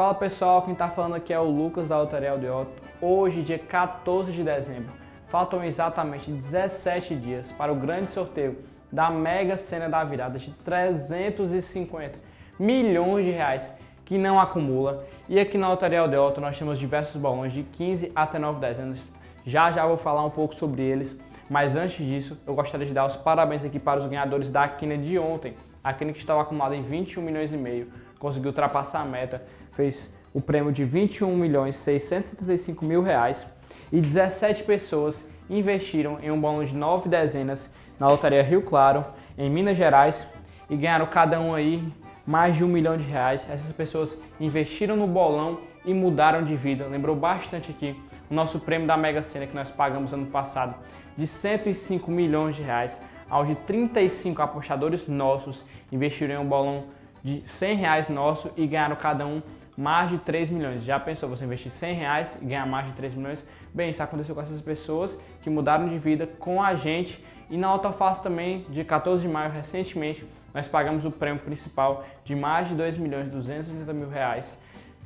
Fala pessoal, quem está falando aqui é o Lucas da Loteria Aldeoto. Hoje, dia 14 de dezembro, faltam exatamente 17 dias para o grande sorteio da Mega Sena da Virada de 350 milhões de reais que não acumula. E aqui na Loteria Aldeoto nós temos diversos balões de 15 até 9 dezenas. Já já vou falar um pouco sobre eles, mas antes disso eu gostaria de dar os parabéns aqui para os ganhadores da quina de ontem. A quina que estava acumulada em 21 milhões e meio, conseguiu ultrapassar a meta, fez o prêmio de 21 milhões 675 mil reais e 17 pessoas investiram em um balão de 9 dezenas na Loteria Rio Claro, em Minas Gerais, e ganharam cada um aí mais de um milhão de reais. Essas pessoas investiram no bolão e mudaram de vida. Lembrou bastante aqui o nosso prêmio da Mega Sena que nós pagamos ano passado de 105 milhões de reais, onde 35 apostadores nossos investiram em um bolão de 100 reais nosso e ganharam cada um mais de 3 milhões. Já pensou você investir 100 reais e ganhar mais de 3 milhões? Bem, isso aconteceu com essas pessoas que mudaram de vida com a gente e na Autofácil também, de 14 de maio, recentemente, nós pagamos o prêmio principal de mais de 2 milhões e 280 mil reais.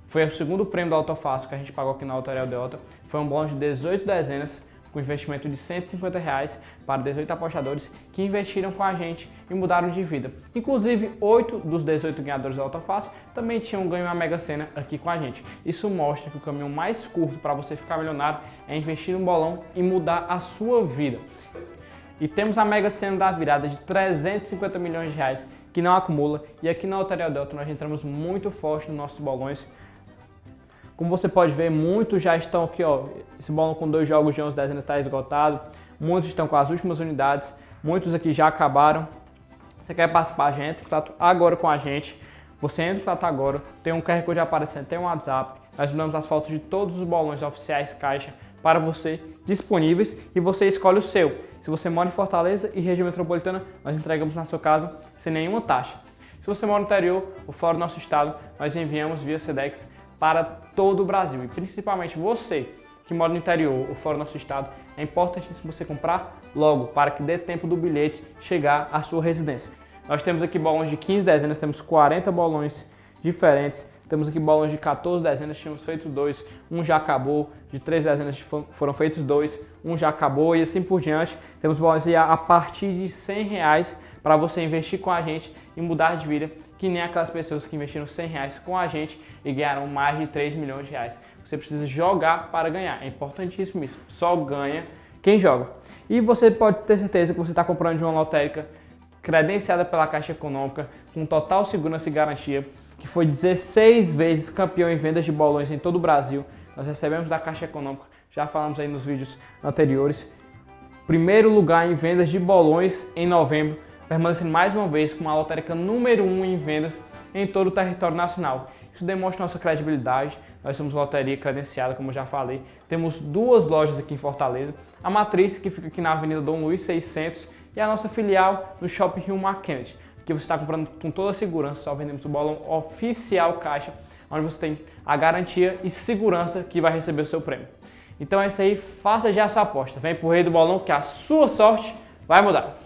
Foi o segundo prêmio da Autofácil que a gente pagou aqui na Autorial Delta. Foi um bônus de 18 dezenas com investimento de 150 reais para 18 apostadores que investiram com a gente e mudaram de vida. Inclusive, 8 dos 18 ganhadores da Autofácil também tinham ganho uma Mega Sena aqui com a gente. Isso mostra que o caminho mais curto para você ficar milionário é investir no bolão e mudar a sua vida. E temos a Mega Sena da virada de 350 milhões de reais que não acumula. E aqui na Loteria Delta nós entramos muito forte nos nossos bolões. Como você pode ver, muitos já estão aqui, ó. Esse bolão com dois jogos de 11 dezenas está esgotado. Muitos estão com as últimas unidades. Muitos aqui já acabaram. Você quer participar, gente? Contato agora com a gente. Você entra em contato agora. Tem um QR Code aparecendo, tem um WhatsApp. Nós mandamos as fotos de todos os bolões oficiais Caixa para você disponíveis e você escolhe o seu. Se você mora em Fortaleza e região metropolitana, nós entregamos na sua casa sem nenhuma taxa. Se você mora no interior ou fora do nosso estado, nós enviamos via Sedex para todo o Brasil. E principalmente você que mora no interior ou fora do nosso estado, é importante você comprar logo para que dê tempo do bilhete chegar à sua residência. Nós temos aqui bolões de 15 dezenas, temos 40 bolões diferentes temos aqui bolões de 14 dezenas, tínhamos feito dois, um já acabou, de 3 dezenas foram feitos dois, um já acabou e assim por diante. Temos bolões a partir de 100 reais para você investir com a gente e mudar de vida, que nem aquelas pessoas que investiram 100 reais com a gente e ganharam mais de 3 milhões de reais. Você precisa jogar para ganhar, é importantíssimo isso, só ganha quem joga. E você pode ter certeza que você está comprando de uma lotérica credenciada pela Caixa Econômica, com total segurança e garantia, que foi 16 vezes campeão em vendas de bolões em todo o Brasil. Nós recebemos da Caixa Econômica, já falamos aí nos vídeos anteriores. Primeiro lugar em vendas de bolões em novembro, permanecendo mais uma vez como a lotérica número 1 um em vendas em todo o território nacional. Isso demonstra nossa credibilidade. Nós somos loteria credenciada, como já falei. Temos duas lojas aqui em Fortaleza. A Matriz, que fica aqui na Avenida Dom Luiz 600, e a nossa filial no Shopping Rio Mar Kennedy que você está comprando com toda a segurança, só vendemos o bolão oficial caixa, onde você tem a garantia e segurança que vai receber o seu prêmio. Então é isso aí, faça já a sua aposta. Vem pro rei do bolão que a sua sorte vai mudar.